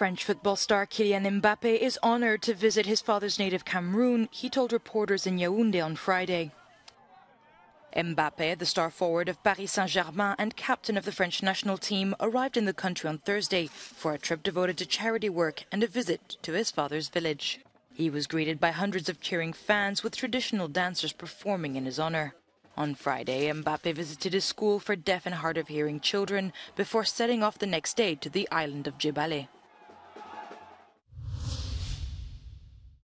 French football star Kylian Mbappe is honored to visit his father's native Cameroon, he told reporters in Yaoundé on Friday. Mbappe, the star forward of Paris Saint-Germain and captain of the French national team, arrived in the country on Thursday for a trip devoted to charity work and a visit to his father's village. He was greeted by hundreds of cheering fans with traditional dancers performing in his honor. On Friday, Mbappe visited a school for deaf and hard of hearing children before setting off the next day to the island of Djebale.